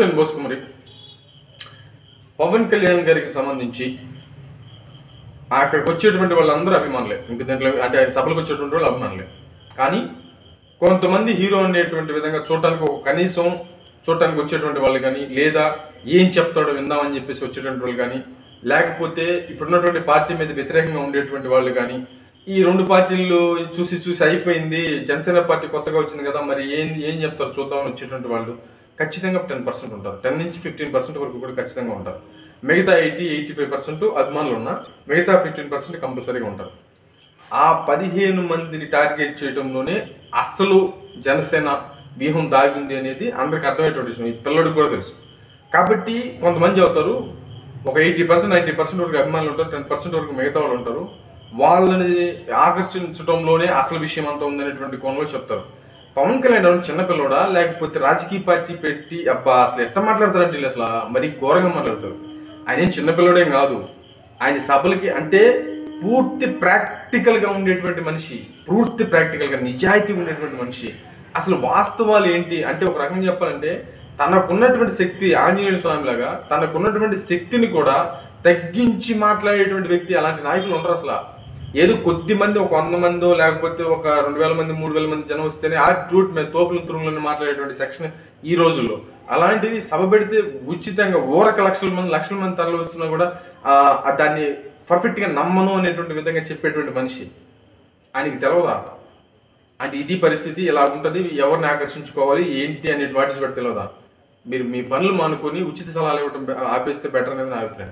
నమస్తే అండి పవన్ కళ్యాణ్ గారికి సంబంధించి అక్కడికి వచ్చేటువంటి వాళ్ళందరూ అభిమానులే. ఇంక దీంట్లో అంటే ఆయన సభలకు వచ్చేటువంటి వాళ్ళు అభిమానులే. కానీ కొంతమంది హీరో అనేటువంటి విధంగా చూడటానికి ఒక కనీసం చూడటానికి వచ్చేటువంటి వాళ్ళు కానీ లేదా ఏం చెప్తాడో విందామని చెప్పేసి వచ్చేటువంటి వాళ్ళు కానీ లేకపోతే ఇప్పుడున్నటువంటి పార్టీ మీద వ్యతిరేకంగా ఉండేటువంటి వాళ్ళు కానీ ఈ రెండు పార్టీలు చూసి చూసి అయిపోయింది. జనసేన పార్టీ కొత్తగా వచ్చింది కదా మరి ఏం ఏం చెప్తారు చూద్దామని వచ్చేటువంటి వాళ్ళు. ఖచ్చితంగా టెన్ పర్సెంట్ ఉంటారు. టెన్ నుంచి ఫిఫ్టీన్ పర్సెంట్ వరకు కూడా ఖచ్చితంగా ఉంటారు. మిగతా ఎయిటీ ఎయిటీ ఫైవ్ పర్సెంట్ అభిమానులు ఉన్నారు మిగతా ఫిఫ్టీన్ పర్సెంట్ కంపల్సరీగా ఉంటారు. ఆ పదిహేను మందిని టార్గెట్ చేయడంలోనే అస్సలు జనసేన వ్యూహం దాగింది అనేది అందరికి అర్థమయ్యేటువంటి విషయం. ఈ పిల్లడికి కూడా తెలుసు. కాబట్టి కొంతమంది అవుతారు ఒక ఎయిటీ పర్సెంట్ నైంటీ పర్సెంట్ వరకు అభిమానులు ఉంటారు టెన్ పర్సెంట్ వరకు మిగతా వాళ్ళు ఉంటారు. వాళ్ళని ఆకర్షించడంలోనే అసలు విషయం అంతా ఉందనేటువంటి కోణంలో చెప్తారు. పవన్ కళ్యాణ్ చిన్నపిల్లడా లేకపోతే రాజకీయ పార్టీ పెట్టి అబ్బా అసలు ఎట్ట మాట్లాడతారంటే వీళ్ళు అసలు? మరీ ఘోరంగా మాట్లాడతారు. ఆయన ఏం చిన్నపిల్లడేం కాదు. ఆయన సభలకి అంటే పూర్తి ప్రాక్టికల్గా ఉండేటువంటి మనిషి. పూర్తి ప్రాక్టికల్గా నిజాయితీ ఉండేటువంటి మనిషి. అసలు వాస్తవాలు ఏంటి? అంటే ఒక రకంగా చెప్పాలంటే తనకున్నటువంటి శక్తి ఆంజనేయ స్వామిలాగా తనకున్నటువంటి శక్తిని కూడా తగ్గించి మాట్లాడేటువంటి వ్యక్తి అలాంటి నాయకులు ఉండరు అసలు. ఏదో కొద్ది మంది ఒక వంద మందో లేకపోతే ఒక రెండు వేల మంది మూడు వేల మంది జనం వస్తేనే ఆ ట్రూట్ మీద తోపులు తురుములను మాట్లాడేటువంటి సెక్షన్ ఈ రోజుల్లో. అలాంటిది సభ పెడితే ఉచితంగా ఊరక లక్షల మంది లక్షల మంది తరలి వస్తున్నా కూడా దాన్ని పర్ఫెక్ట్గా నమ్మను అనేటువంటి విధంగా చెప్పేటువంటి మనిషి. ఆయనకి తెలవదా? అంటే ఇది పరిస్థితి ఇలా ఉంటుంది ఎవరిని ఆకర్షించుకోవాలి ఏంటి అనేది వాటి తెలియదా మీరు మీ పనులు మానుకొని ఉచిత సలహాలు ఇవ్వడం ఆపేస్తే బెటర్ అనేది నా అభిప్రాయం.